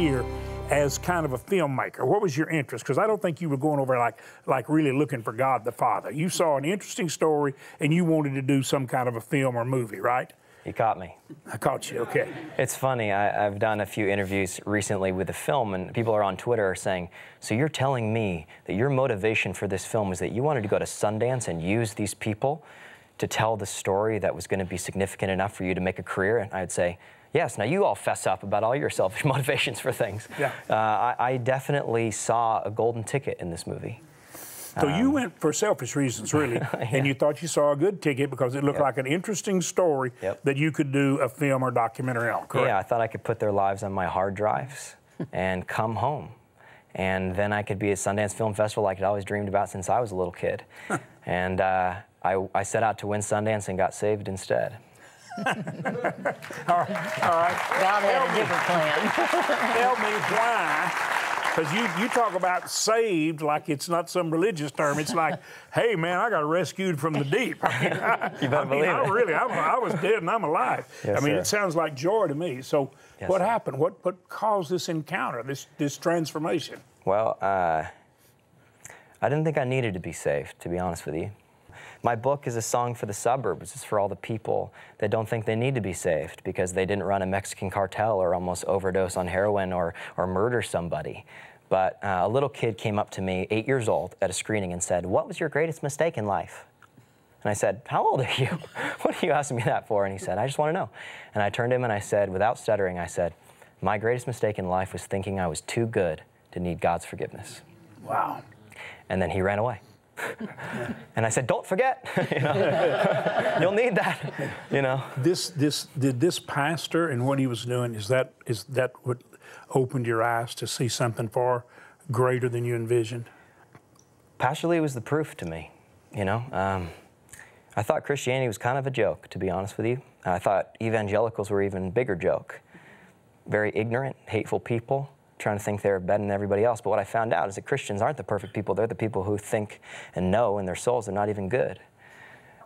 here as kind of a filmmaker? What was your interest? Because I don't think you were going over like like really looking for God the Father. You saw an interesting story and you wanted to do some kind of a film or movie, right? You caught me. I caught you. Okay. It's funny. I, have done a few interviews recently with the film, and people are on Twitter saying, "So you're telling me that your motivation for this film was that you wanted to go to Sundance and use these people to tell the story that was going to be significant enough for you to make a career?" And I'd say, Yes, now you all fess up about all your selfish motivations for things. Yeah. Uh, I, I, definitely saw a golden ticket in this movie. So um, you went for selfish reasons, really, yeah. and you thought you saw a good ticket because it looked yep. like an interesting story yep. that you could do a film or documentary on. Correct? Yeah, I thought I could put their lives on my hard drives and come home, and then I could be at Sundance Film Festival like I'd always dreamed about since I was a little kid. and uh, I, I set out to win Sundance and got saved instead. All right, all right. God had a different plan. Tell me why. Because you, you talk about saved like it's not some religious term. It's like, hey, man, I got rescued from the deep. I mean, I, you better I mean, believe I. Really, I'm, i was dead and I'm alive. Yes, I mean, sir. it sounds like joy to me. So, yes, what sir. happened? What, what caused this encounter, this, this transformation? Well, uh, I didn't think I needed to be saved, to be honest with you. My book is a song for the suburbs. It's for all the people that don't think they need to be saved because they didn't run a Mexican cartel or almost overdose on heroin or, or murder somebody. But uh, a little kid came up to me, eight years old, at a screening and said, What was your greatest mistake in life? And I said, How old are you? what are you asking me that for? And he said, I just want to know. And I turned to him and I said, without stuttering, I said, My greatest mistake in life was thinking I was too good to need God's forgiveness. Wow. And then he ran away. And I said, "Don't forget, you know, you'll need that." You know. This, this, did this pastor and what he was doing is that is that what opened your eyes to see something far greater than you envisioned? Pastor Lee was the proof to me. You know, um, I thought Christianity was kind of a joke, to be honest with you. I thought evangelicals were even bigger joke. Very ignorant, hateful people trying to think they're better than everybody else. But what I found out is that Christians aren't the perfect people. They're the people who think and know in their souls they're not even good,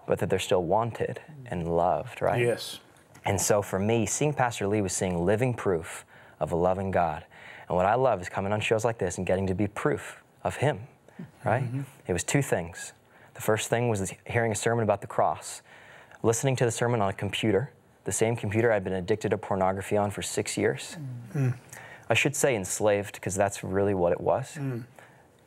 but that they're still wanted and loved, right? Yes. And so for me, seeing Pastor Lee was seeing living proof of a loving God. And what I love is coming on shows like this and getting to be proof of Him, right? Mm-hmm. It was two things. The first thing was hearing a sermon about the cross, listening to the sermon on a computer, the same computer I'd been addicted to pornography on for six years. Mm. I should say enslaved, because that's really what it was. Mm.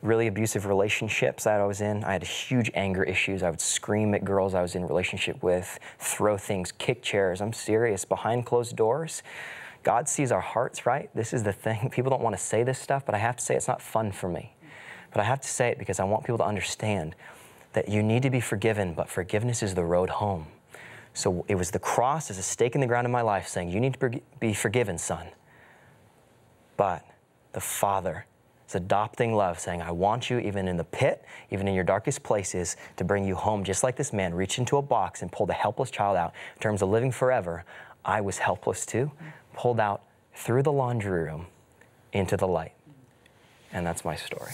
Really abusive relationships that I was in. I had huge anger issues. I would scream at girls I was in relationship with, throw things, kick chairs. I'm serious. Behind closed doors, God sees our hearts, right? This is the thing. People don't want to say this stuff, but I have to say it's not fun for me. But I have to say it because I want people to understand that you need to be forgiven, but forgiveness is the road home. So it was the cross as a stake in the ground in my life saying, You need to be forgiven, son. But the Father is adopting love, saying, I want you, even in the pit, even in your darkest places, to bring you home, just like this man reached into a box and pulled a helpless child out. In terms of living forever, I was helpless too, pulled out through the laundry room into the light. And that's my story.